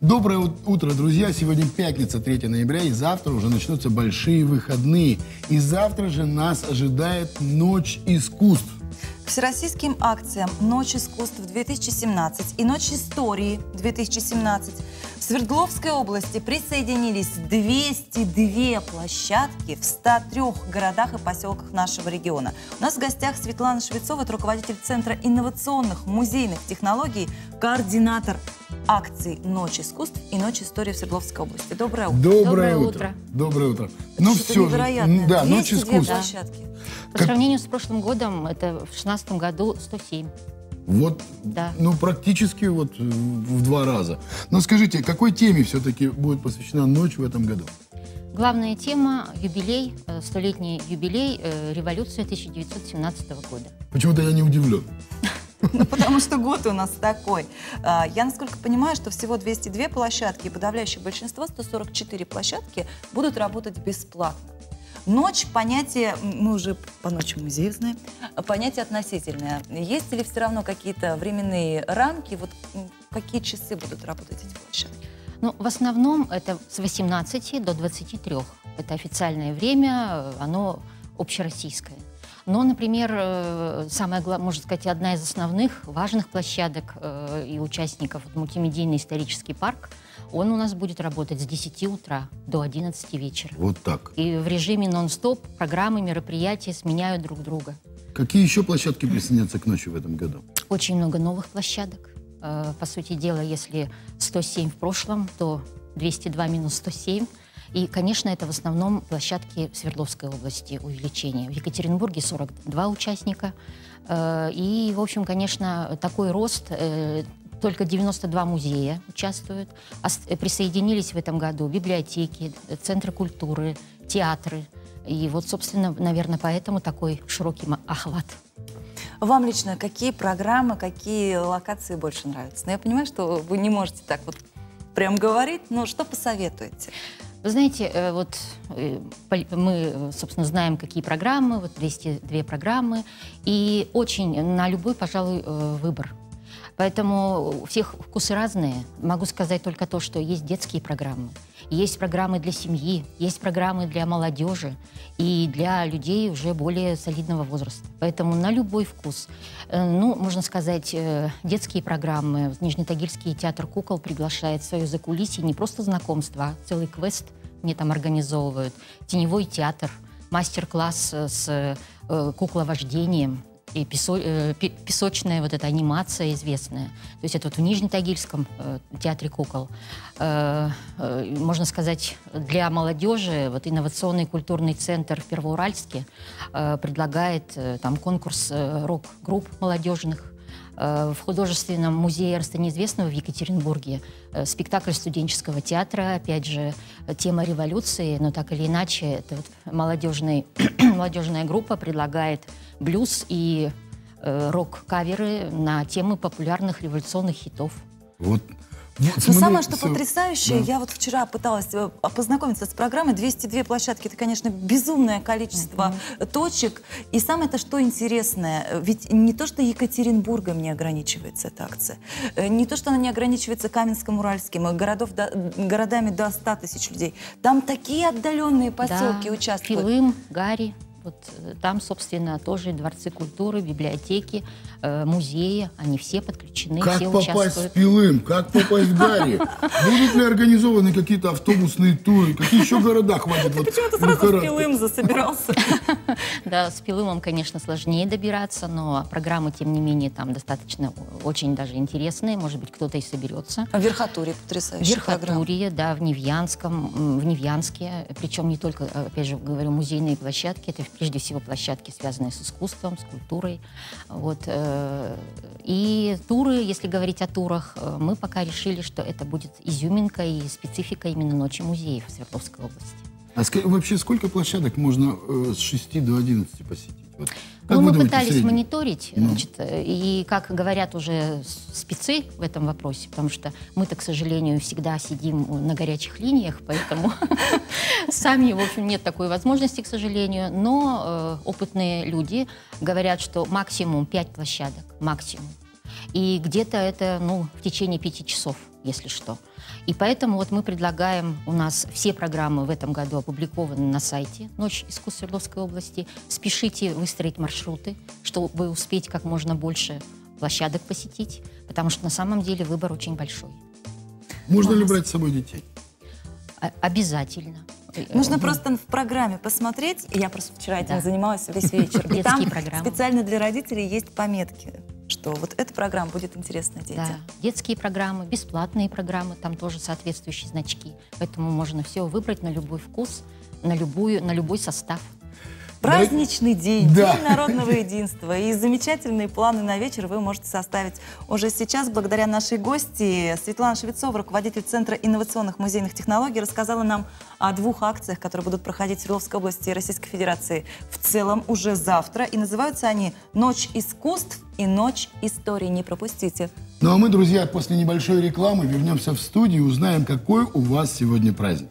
Доброе ут- утро, друзья. Сегодня пятница, 3 ноября, и завтра уже начнутся большие выходные. И завтра же нас ожидает Ночь искусств. К всероссийским акциям «Ночь искусств-2017» и «Ночь истории-2017» в Свердловской области присоединились 202 площадки в 103 городах и поселках нашего региона. У нас в гостях Светлана Швецова, руководитель Центра инновационных музейных технологий, координатор акций «Ночь искусств» и «Ночь истории» в Свердловской области. Доброе утро. Доброе, Доброе утро. утро. Доброе утро. Это ну все, невероятное. да, Ночь 202 искусств. площадки. По Как- сравнению с прошлым годом, это в 2016 году 107. Вот, Да. ну практически вот э, в два раза. Но скажите, какой теме все-таки будет посвящена Ночь в этом году? Главная тема – юбилей, э, столетний юбилей э, революции 1917 года. Почему-то я не удивлен. Ну, потому что год у нас такой. А, Я, насколько понимаю, что всего 202 площадки, и подавляющее большинство, 144 площадки, будут работать бесплатно. Ночь, понятие, мы уже по ночи в музее знаем, а понятие относительное. Есть ли все равно какие-то временные рамки, вот какие часы будут работать эти площадки? Ну, в основном это с 18 до 23. Это официальное время, э, оно общероссийское. Но, например, э, самая, можно сказать, одна из основных важных площадок э, и участников мультимедийный исторический парк, он у нас будет работать с 10 утра до 11 вечера. Вот так. И в режиме нон-стоп программы, мероприятия сменяют друг друга. Какие еще площадки присоединятся к Ночи в этом году? Очень много новых площадок. Э, По сути дела, если 107 в прошлом, то 202 минус 107. И, конечно, это в основном площадки Свердловской области увеличение. В Екатеринбурге 42 участника. Э, И, в общем, конечно, такой рост э, только 92 музея участвуют. Присоединились в этом году библиотеки, центры культуры, театры. И вот, собственно, наверное, поэтому такой широкий охват. Вам лично какие программы, какие локации больше нравятся? Но я понимаю, что вы не можете так вот прям говорить, но что посоветуете? Вы знаете, э, вот э, мы, собственно, знаем, какие программы, вот 202 программы, и очень на любой, пожалуй, э, выбор. Поэтому у всех вкусы разные. Могу сказать только то, что есть детские программы, есть программы для семьи, есть программы для молодежи и для людей уже более солидного возраста. Поэтому на любой вкус. Э, Ну, можно сказать, э, детские программы. Нижнетагильский театр кукол приглашает в свое закулисье не просто знакомство, а целый квест мне там организовывают. Теневой театр, мастер-класс э, с кукловождением и песо- э, пе- песочная вот эта анимация известная. То есть это вот в Нижнетагильском э, театре кукол. Э, э, можно сказать, для молодежи вот инновационный культурный центр в Первоуральске э, предлагает э, там конкурс э, рок-групп молодежных. Э, В художественном музее Эрста Неизвестного в Екатеринбурге э, спектакль студенческого театра, опять же, тема революции, но так или иначе, это вот молодежная группа предлагает блюз и э, рок-каверы на темы популярных революционных хитов. Вот. Вот Но смотри, самое, что со- потрясающее, да. я вот вчера пыталась э, познакомиться с программой. 202 площадки, это, конечно, безумное количество точек. И самое-то, что интересное, э, ведь не то, что Екатеринбургом не ограничивается эта акция, э, не то, что она не ограничивается Каменским, Уральским, э, городов до- городами до 100 тысяч людей. Там такие отдаленные поселки Да, участвуют. Филым, Гарри. Вот э, там, собственно, тоже дворцы культуры, библиотеки, э, музеи. Они все подключены, Как все попасть в участвуют. Пилым? Как попасть в Гарри? Будут ли организованы какие-то автобусные туры? Какие еще города хватит? вот Почему-то сразу в Бухара- Пилым засобирался. Да, с Пилымом, конечно, сложнее добираться, но программы, тем не менее, там достаточно очень даже интересные. Может быть, кто-то и соберется. А в Верхотуре В потрясающая программа. Верхотурье, да, в Невьянском, в Невьянске. Причем не только, опять же, говорю, музейные площадки. Это прежде всего площадки, связанные с искусством, с культурой. Вот. э, И туры, если говорить о турах, э, мы пока решили, что это будет изюминка и специфика именно Ночи музеев в Свердловской области. А вообще сколько площадок можно э, с 6 до 11 посетить? Вот. Как Ну, мы думаете, пытались мониторить, Ну. значит, и, как говорят уже спецы в этом вопросе, потому что мы-то, к сожалению, всегда сидим на горячих линиях, поэтому сами, в общем, нет такой возможности, к сожалению, но э, опытные люди говорят, что максимум 5 площадок, максимум. И где-то это, ну, в течение пяти часов, если что. И поэтому вот мы предлагаем, у нас все программы в этом году опубликованы на сайте «Ночь искусств Свердловской области». Спешите выстроить маршруты, чтобы успеть как можно больше площадок посетить, потому что на самом деле выбор очень большой. Можно ли брать с собой детей? А- Обязательно. Нужно Э, просто в программе посмотреть. Я просто вчера этим Да. занималась весь вечер. И Детские там программы. специально для родителей есть пометки, что вот эта программа будет интересна Да, детям. детские программы, бесплатные программы, там тоже соответствующие значки. Поэтому можно все выбрать на любой вкус, на, любую, на любой состав. Праздничный день, Да. День народного единства. И замечательные планы на вечер вы можете составить уже сейчас. Благодаря нашей гости Светлана Швецова, руководитель Центра инновационных музейных технологий, рассказала нам о двух акциях, которые будут проходить в Свердловской области и Российской Федерации в целом уже завтра. И называются они «Ночь искусств» и «Ночь истории». Не пропустите. Ну а мы, друзья, после небольшой рекламы вернемся в студию и узнаем, какой у вас сегодня праздник.